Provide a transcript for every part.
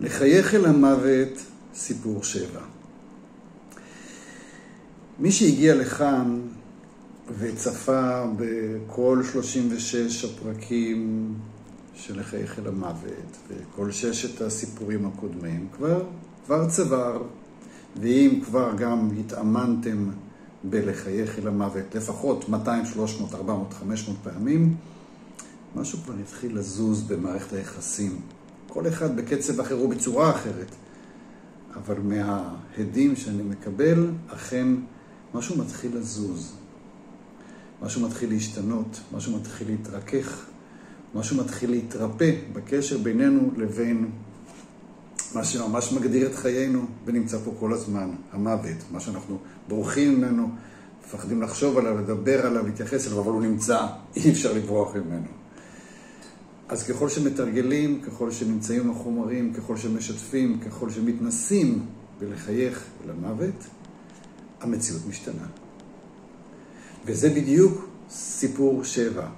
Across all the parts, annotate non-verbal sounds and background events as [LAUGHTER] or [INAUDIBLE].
לחייך אל המוות, סיפור שבע. מי שהגיע לכאן וצפה בכל 36 הפרקים של לחייך אל המוות וכל ששת הסיפורים הקודמים, כבר, כבר צבר, ואם כבר גם התאמנתם בלחייך אל המוות לפחות 200, 300, 400, 500 פעמים, משהו כבר התחיל לזוז במערכת היחסים. כל אחד בקצב אחר ובצורה אחרת. אבל מההדים שאני מקבל, אכן משהו מתחיל לזוז. משהו מתחיל להשתנות, משהו מתחיל להתרכך, משהו מתחיל להתרפא בקשר בינינו לבין מה שממש מגדיר את חיינו ונמצא פה כל הזמן, המוות, מה שאנחנו בורחים ממנו, מפחדים לחשוב עליו, לדבר עליו, להתייחס אליו, אבל הוא נמצא, אי אפשר לברוח ממנו. אז ככל שמתרגלים, ככל שנמצאים החומרים, ככל שמשתפים, ככל שמתנסים בלחייך אל המוות, המציאות משתנה. וזה בדיוק סיפור שבע,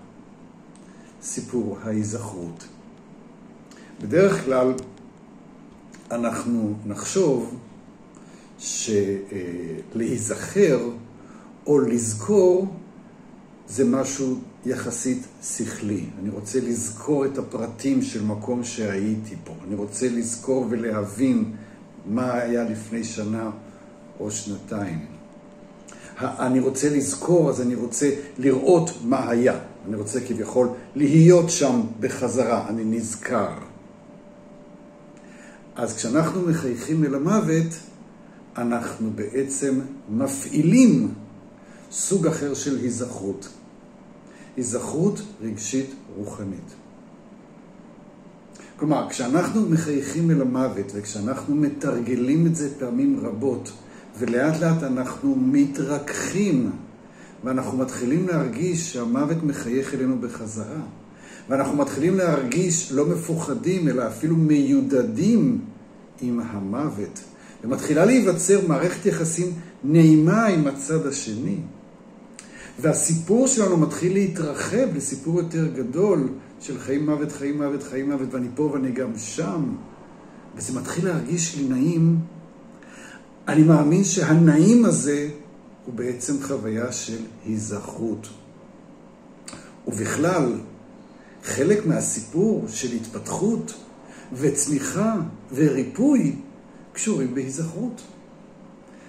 סיפור ההיזכרות. בדרך כלל אנחנו נחשוב שלהיזכר או לזכור זה משהו יחסית שכלי. אני רוצה לזכור את הפרטים של מקום שהייתי פה. אני רוצה לזכור ולהבין מה היה לפני שנה או שנתיים. אני רוצה לזכור, אז אני רוצה לראות מה היה. אני רוצה כביכול להיות שם בחזרה, אני נזכר. אז כשאנחנו מחייכים אל המוות, אנחנו בעצם מפעילים סוג אחר של היזכרות. היזכרות רגשית רוחנית. כלומר, כשאנחנו מחייכים אל המוות וכשאנחנו מתרגלים את זה פעמים רבות, ולאט לאט אנחנו מתרככים ואנחנו מתחילים להרגיש שהמוות מחייך אלינו בחזרה. ואנחנו מתחילים להרגיש לא מפוחדים, אלא אפילו מיודדים עם המוות. ומתחילה להיווצר מערכת יחסים נעימה עם הצד השני. והסיפור שלנו מתחיל להתרחב לסיפור יותר גדול של חיים מוות, חיים מוות, חיים מוות, ואני פה ואני גם שם. וזה מתחיל להרגיש לי נעים. אני מאמין שהנעים הזה הוא בעצם חוויה של היזכרות. ובכלל, חלק מהסיפור של התפתחות וצמיחה וריפוי קשורים בהיזכרות.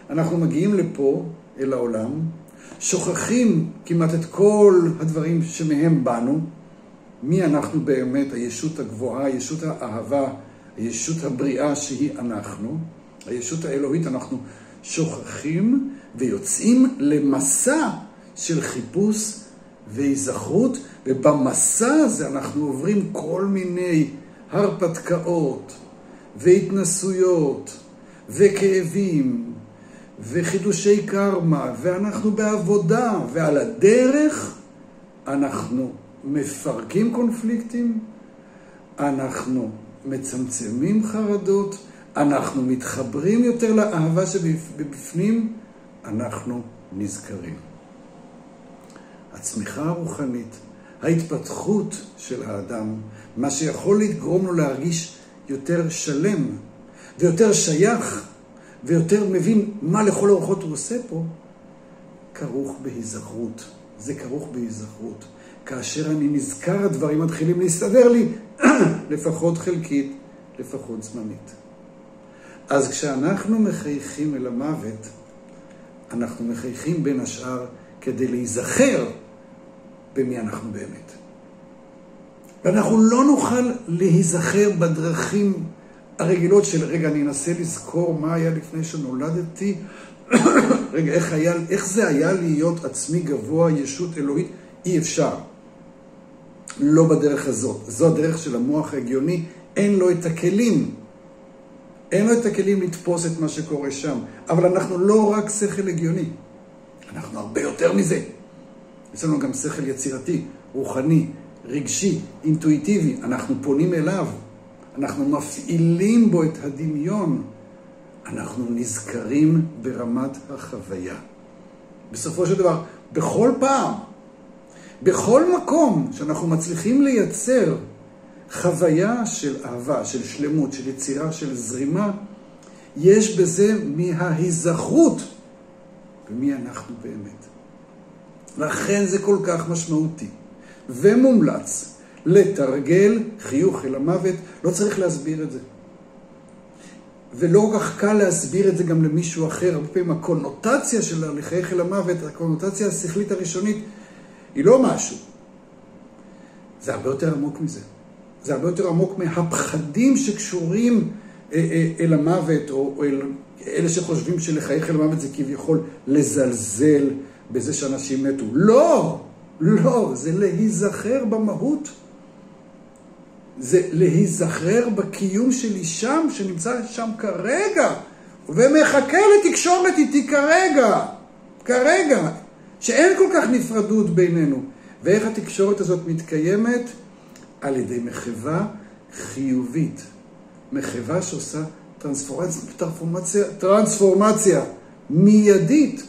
אנחנו מגיעים לפה, אל העולם, שוכחים כמעט את כל הדברים שמהם באנו, מי אנחנו באמת, הישות הגבוהה, הישות האהבה, הישות הבריאה שהיא אנחנו, הישות האלוהית, אנחנו שוכחים ויוצאים למסע של חיפוש והיזכרות, ובמסע הזה אנחנו עוברים כל מיני הרפתקאות והתנסויות וכאבים וחידושי קרמה, ואנחנו בעבודה, ועל הדרך אנחנו מפרקים קונפליקטים, אנחנו מצמצמים חרדות, אנחנו מתחברים יותר לאהבה שבפנים, אנחנו נזכרים. הצמיחה הרוחנית, ההתפתחות של האדם, מה שיכול לגרום לו להרגיש יותר שלם ויותר שייך ויותר מבין מה לכל הרוחות הוא עושה פה, כרוך בהיזכרות. זה כרוך בהיזכרות. כאשר אני נזכר, הדברים מתחילים להסתדר לי, [CLEARS THROAT] לפחות חלקית, לפחות זמנית. אז כשאנחנו מחייכים אל המוות, אנחנו מחייכים בין השאר כדי להיזכר במי אנחנו באמת. ואנחנו לא נוכל להיזכר בדרכים הרגילות של, רגע, אני אנסה לזכור מה היה לפני שנולדתי, [COUGHS] רגע, איך, היה, איך זה היה להיות עצמי גבוה, ישות אלוהית? אי אפשר. לא בדרך הזאת. זו הדרך של המוח ההגיוני, אין לו את הכלים. אין לו את הכלים לתפוס את מה שקורה שם. אבל אנחנו לא רק שכל הגיוני, אנחנו הרבה יותר מזה. יש לנו גם שכל יצירתי, רוחני, רגשי, אינטואיטיבי. אנחנו פונים אליו. אנחנו מפעילים בו את הדמיון, אנחנו נזכרים ברמת החוויה. בסופו של דבר, בכל פעם, בכל מקום שאנחנו מצליחים לייצר חוויה של אהבה, של שלמות, של יצירה, של זרימה, יש בזה מההיזכרות במי אנחנו באמת. לכן זה כל כך משמעותי ומומלץ לתרגל חיוך אל המוות, לא צריך להסביר את זה. ולא כל כך קל להסביר את זה גם למישהו אחר. הרבה פעמים הקונוטציה של לחייך אל המוות, הקונוטציה השכלית הראשונית, היא לא משהו. זה הרבה יותר עמוק מזה. זה הרבה יותר עמוק מהפחדים שקשורים אה, אה, אל המוות, או אל אלה שחושבים שלחייך אל המוות זה כביכול לזלזל בזה שאנשים מתו. לא, לא, זה להיזכר במהות. זה להיזכר בקיום שלי שם, שנמצא שם כרגע, ומחכה לתקשורת איתי כרגע, כרגע, שאין כל כך נפרדות בינינו. ואיך התקשורת הזאת מתקיימת? על ידי מחווה חיובית. מחווה שעושה טרנספורמציה, טרנספורמציה, טרנספורמציה מיידית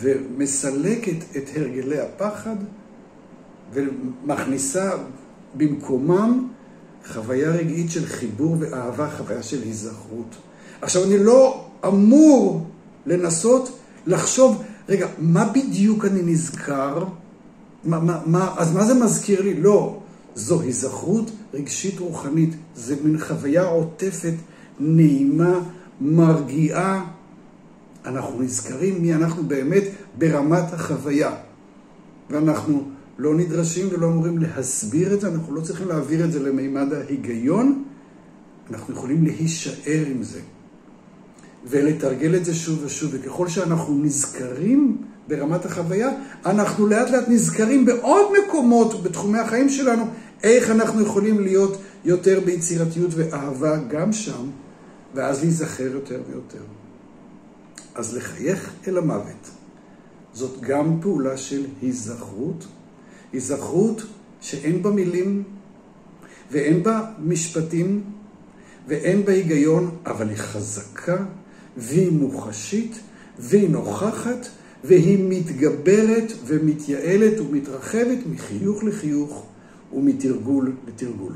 ומסלקת את הרגלי הפחד ומכניסה במקומם חוויה רגעית של חיבור ואהבה, חוויה של היזכרות. עכשיו, אני לא אמור לנסות לחשוב, רגע, מה בדיוק אני נזכר? מה, מה, מה, אז מה זה מזכיר לי? לא. זו היזכרות רגשית רוחנית. זה מין חוויה עוטפת, נעימה, מרגיעה. אנחנו נזכרים מי אנחנו באמת ברמת החוויה. ואנחנו לא נדרשים ולא אמורים להסביר את זה, אנחנו לא צריכים להעביר את זה למימד ההיגיון, אנחנו יכולים להישאר עם זה. ולתרגל את זה שוב ושוב, וככל שאנחנו נזכרים ברמת החוויה, אנחנו לאט לאט נזכרים בעוד מקומות בתחומי החיים שלנו, איך אנחנו יכולים להיות יותר ביצירתיות ואהבה גם שם, ואז להיזכר יותר ויותר. אז לחייך אל המוות, זאת גם פעולה של היזכרות, היזכרות שאין בה מילים ואין בה משפטים ואין בה היגיון, אבל היא חזקה והיא מוחשית והיא נוכחת והיא מתגברת ומתייעלת ומתרחבת מחיוך לחיוך ומתרגול לתרגול.